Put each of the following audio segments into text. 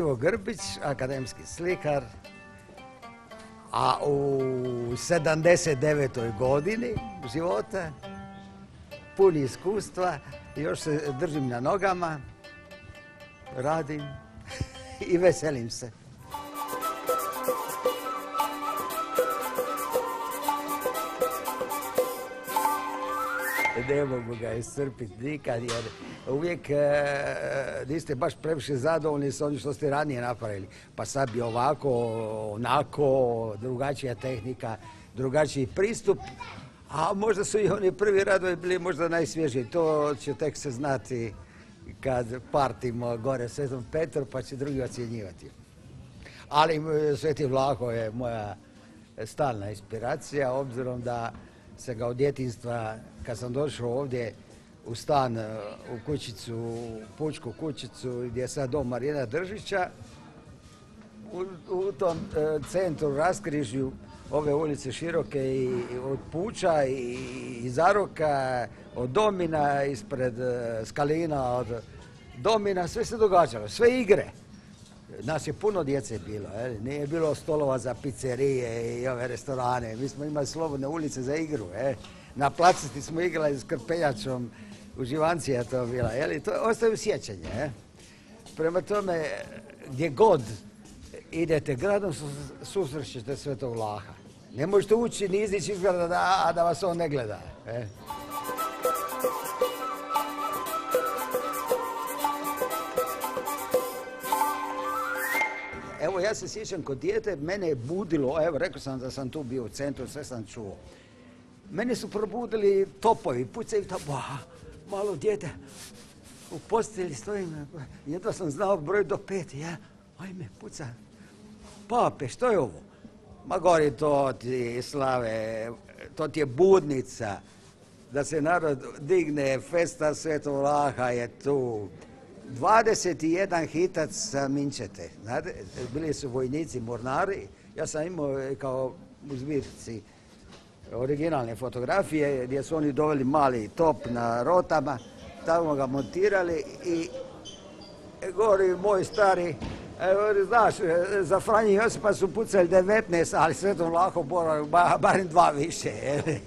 Ivo Grbić, akademski slikar, a u 79. godini života, pun iskustva, još se držim na nogama, radim i veselim se. Ne mogu ga iscrpiti nikad jer uvijek e, niste baš previše zadovoljni s onim što ste ranije napravili. Pa sad bi ovako, onako, drugačija tehnika, drugačiji pristup. A možda su i oni prvi radovi bili možda najsvježiji. To će tek se znati kad partimo gore Svetom Petru pa će drugi ocjenjivati. Ali e, Sveti Vlaho je moja stalna inspiracija obzirom da se ga od djetinstva kad sam došao ovdje u stan e, u kućicu, u pučku kućicu gdje je sad dom Marijana Držića, u, tom e, centru raskrižju ove ulice široke i od Puča i, Zaroka, od Domina, ispred e, Skalina, od Domina, sve se događalo, sve igre. Nas je puno djece bilo, nije bilo stolova za pizzerije i ove restorane, mi smo imali slobodne ulice za igru. Na placisti smo igrali s krpeljačom, uživancija to bila, je to ostaje sjećanje. Prema tome, gdje god idete gradom, susrećete Svetog Laha. Ne možete ući ni izići iz grada, a da vas on ne gleda. Ja se sjećam kod dijete, mene je budilo, evo rekao sam da sam tu bio u centru, sve sam čuo. Mene su probudili topovi, pucaju tamo, malo djete, u postelji stojim, jedva sam znao broj do pet, ja, ajme, puca, pape, što je ovo? Ma gori to ti slave, to ti je budnica, da se narod digne, festa Svetog Laha je tu. 21 hitac sa Minčete, znate, bili su vojnici, mornari, ja sam imao kao u zbirci originalne fotografije gdje su oni doveli mali top na rotama, tamo ga montirali i govori moj stari, e, znaš, za Franji Josipa su pucali 19, ali sve to lako borali, barem dva više. E,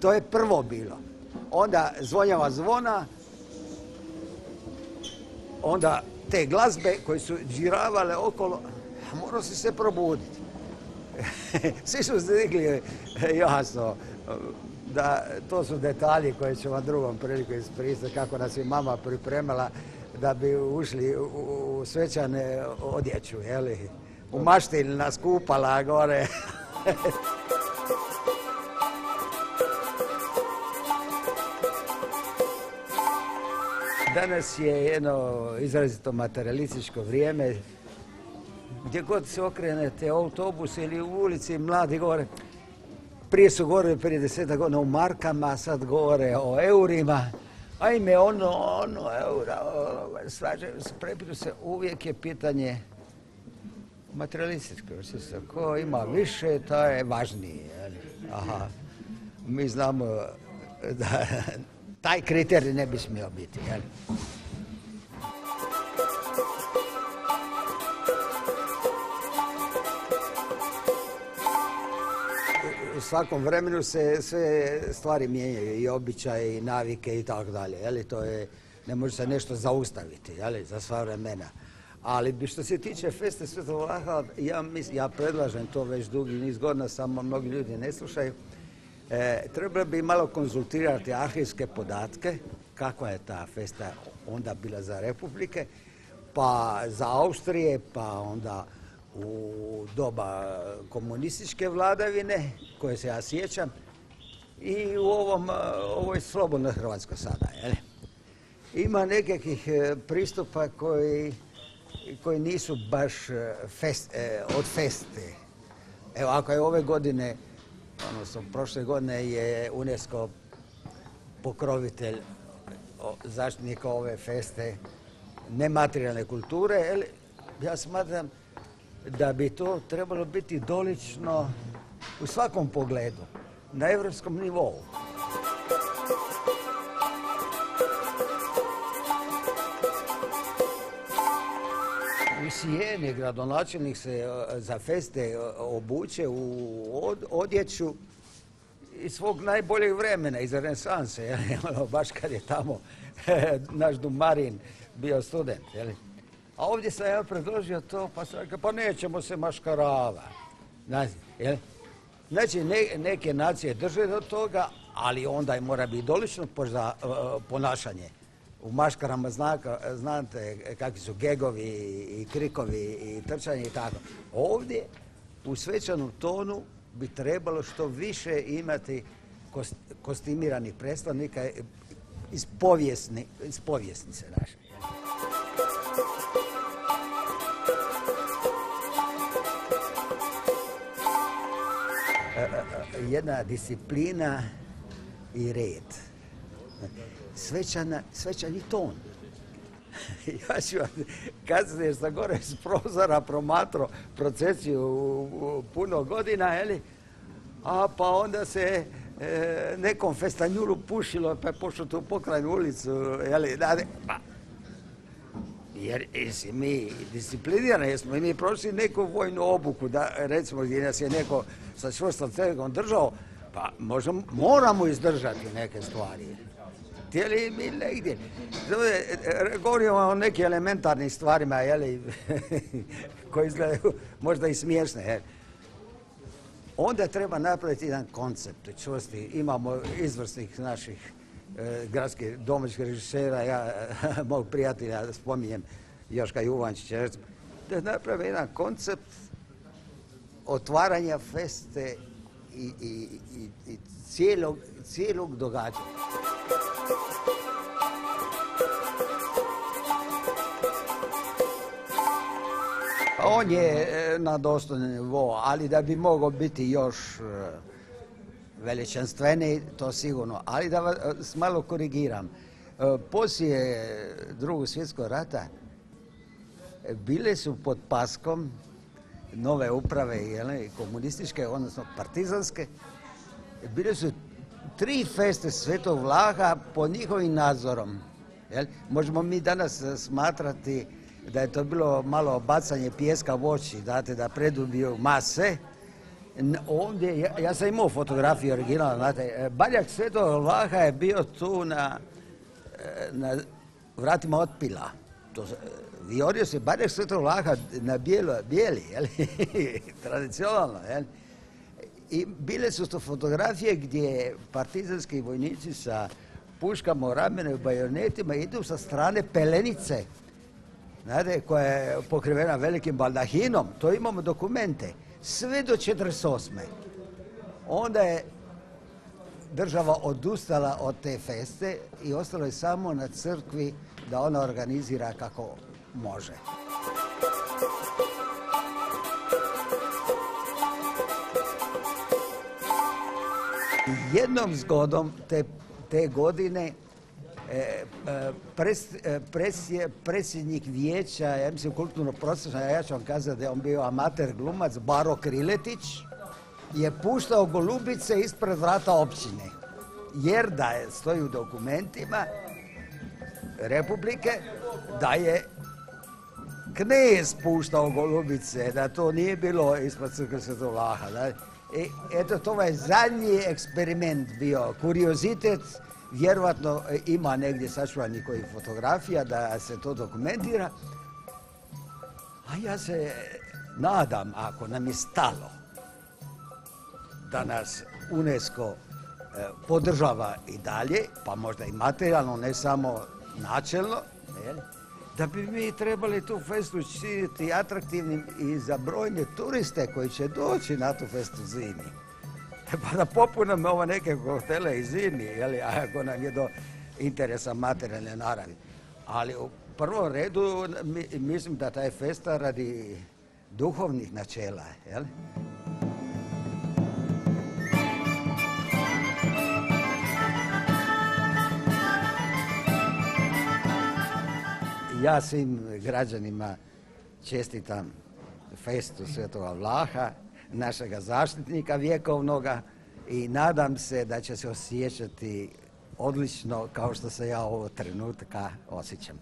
to je prvo bilo. Onda zvonjava zvona, onda te glazbe koje su džiravale okolo, morao si se probuditi. Svi su stigli, e, jasno, da to su detalji koje vam drugom priliku ispristati kako nas je mama pripremala da bi ušli u, svećane odjeću, jeli? U maštilj nas kupala gore. Danas je jedno izrazito materialističko vrijeme, gdje god se okrenete, autobus ili u ulici, mladi govore, prije su govorili prije deseta godina o markama, sad govore o eurima. Ajme, ono, ono, eura, svađaju se, prepitu se, uvijek je pitanje materialističko. Ko ima više, to je važniji. Aha. Mi znamo da taj kriterij ne bi smio biti. Jel? svakom vremenu se sve stvari mijenjaju i običaje i navike i tako dalje. To je, ne može se nešto zaustaviti jeli, za sva vremena. Ali što se tiče Feste Svetog ja, ja predlažem to već dugi niz godina, samo mnogi ljudi ne slušaju. E, treba bi malo konzultirati arhivske podatke, kakva je ta festa onda bila za republike, pa za Austrije, pa onda u doba komunističke vladavine, koje se ja sjećam, i u ovom, ovoj slobodnoj Hrvatskoj sada. Ima nekakvih e, pristupa koji, koji nisu baš e, e, od feste. Evo, ako je ove godine, odnosno prošle godine je UNESCO pokrovitelj zaštitnika ove feste nematerijalne kulture, ja smatram da bi to trebalo biti dolično u svakom pogledu, na evropskom nivou. Sijeni gradonačelnik se e, za feste e, obuče u odjeću iz svog najboljeg vremena, iz renesanse, ono, baš kad je tamo naš Dumarin bio student. A ovdje sam ja predložio to, pa sam rekao, pa nećemo se maškarava. Znači, neke nacije drže do toga, ali onda mora biti dolično ponašanje u maškarama znate kakvi su gegovi i krikovi i trčanje i tako. Ovdje u svečanom tonu bi trebalo što više imati kostimiranih predstavnika iz, iz povijesnice naše. E, e, e, jedna disciplina i red svečana, ton. ja ću kasnije sam gore s prozora promatro procesiju puno godina, jeli? a pa onda se e, nekom festanjuru pušilo, pa je pošlo tu pokrajnu ulicu, jeli, pa, jer jesi mi disciplinirani, jesmo i mi prošli neku vojnu obuku, da recimo gdje nas je neko sa čvrstom cegom držao, pa možemo, moramo izdržati neke stvari htjeli mi negdje. Govorimo o nekim elementarnim stvarima, jeli, izgledaju možda i smiješne. Onda treba napraviti jedan koncept čvrsti. Imamo izvrsnih naših e, gradskih domaćih režisera, ja mog prijatelja spominjem Joška Juvančića, da naprave jedan koncept otvaranja feste i, i, i cijelog, cijelog događanja. On je e, na dostojnom nivou, ali da bi mogao biti još e, veličanstveniji, to sigurno. Ali da vas malo korigiram. E, poslije drugog svjetskog rata bile su pod paskom nove uprave komunističke, odnosno partizanske, bile su tri feste Svetog Vlaha pod njihovim nadzorom. Možemo mi danas smatrati da je to bilo malo bacanje pijeska u oči, znate, da predubiju mase. Ovdje, ja, sam imao fotografiju originalno, znate, e, Baljak Svetog Vlaha je bio tu na, e, na vratima otpila. To, se Baljak Svetog Vlaha na bijeli, jel? tradicionalno. Jel? I bile su to fotografije gdje partizanski vojnici sa puškama u ramenu i bajonetima idu sa strane pelenice znate, koja je pokrivena velikim baldahinom, to imamo dokumente, sve do 48. Onda je država odustala od te feste i ostalo je samo na crkvi da ona organizira kako može. Jednom zgodom te, te godine E, e, predsjednik vijeća, ja mislim kulturno prosječno, ja ću vam kazati da je on bio amater glumac, Baro Kriletić, je puštao golubice ispred vrata općine. Jer da je, stoji u dokumentima Republike, da je knez puštao golubice, da to nije bilo ispred crkve Svetog Laha. Eto, to je zadnji eksperiment bio, kuriozitet Vjerovatno e, ima negdje sačuvanih kojih fotografija da se to dokumentira. A ja se nadam, ako nam je stalo, da nas UNESCO e, podržava i dalje, pa možda i materijalno, ne samo načelno, da bi mi trebali tu festu činiti atraktivnim i za brojne turiste koji će doći na tu festu zimi. pa da popunimo ovo neke hotele iz zimi, jeli, ako nam je do interesa materijalne naravi. Ali u prvom redu mislim da taj festa radi duhovnih načela, jel? Ja svim građanima čestitam festu Svetoga Vlaha, našega zaštitnika vjekovnoga i nadam se da će se osjećati odlično kao što se ja ovog trenutka osjećam.